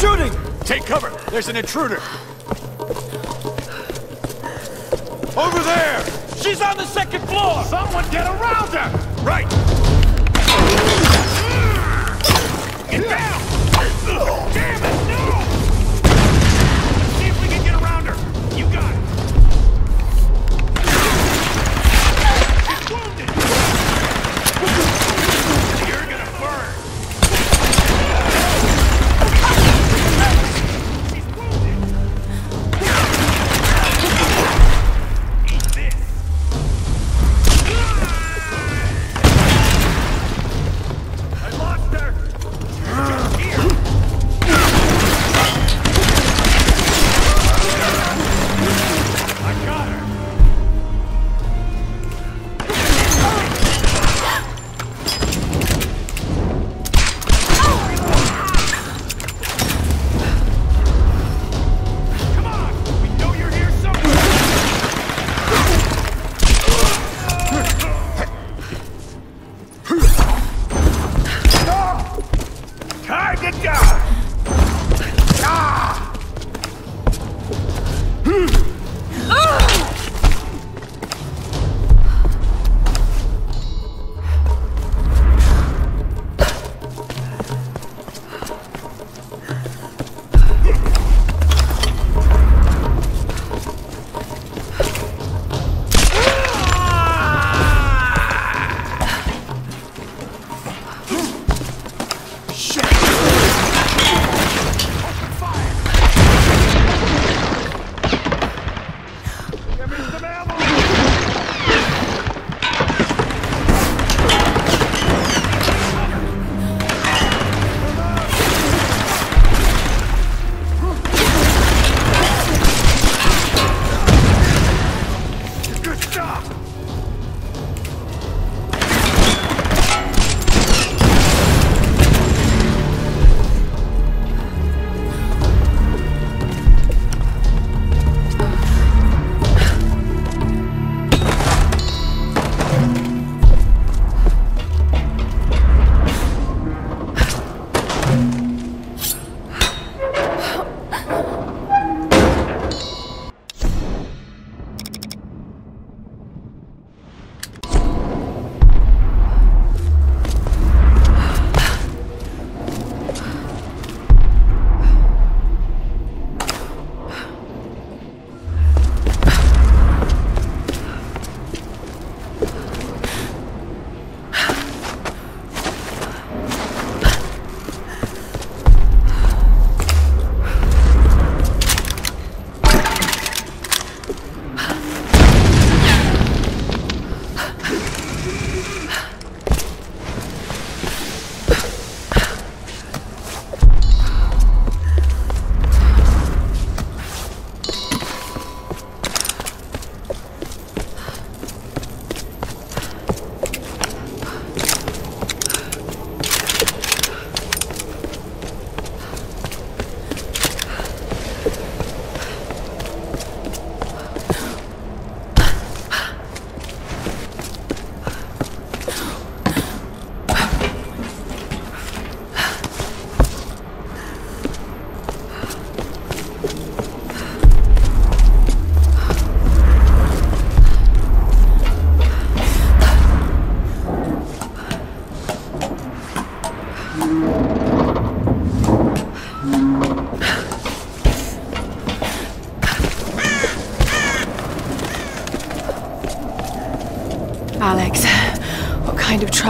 shooting! Take cover! There's an intruder! Over there! She's on the second floor! Someone get around her! Right! Get down! Damn it!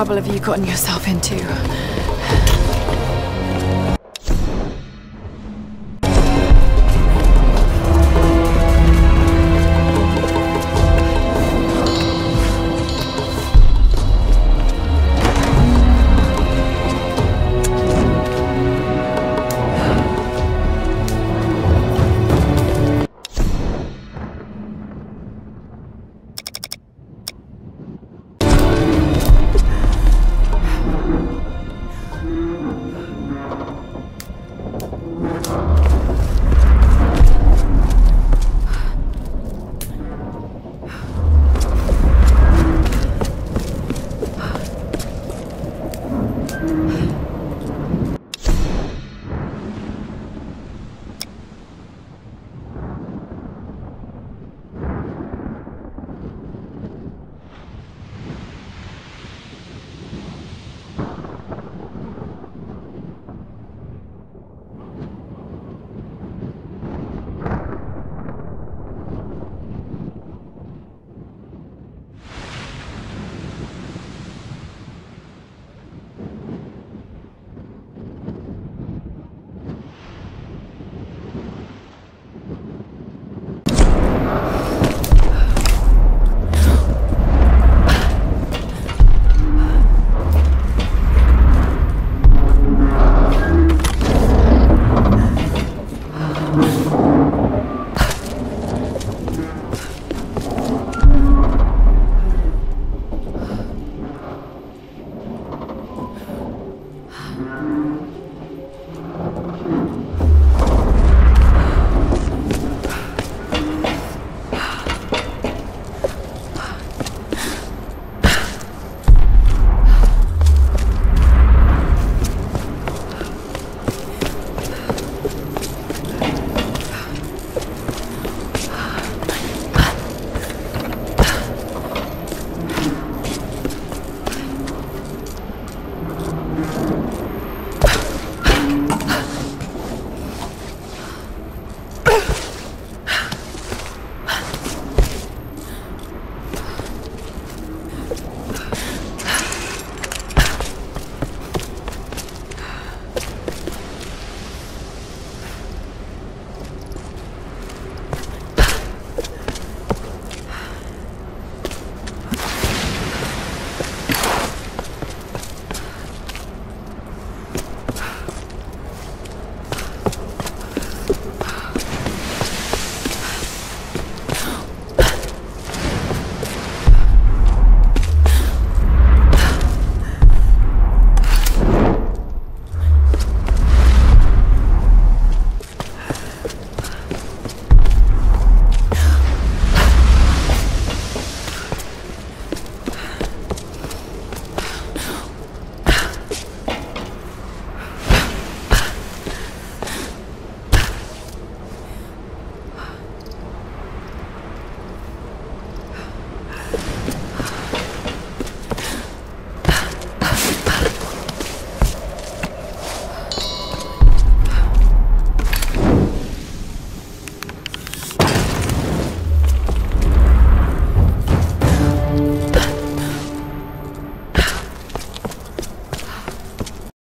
Trouble have you gotten yourself into?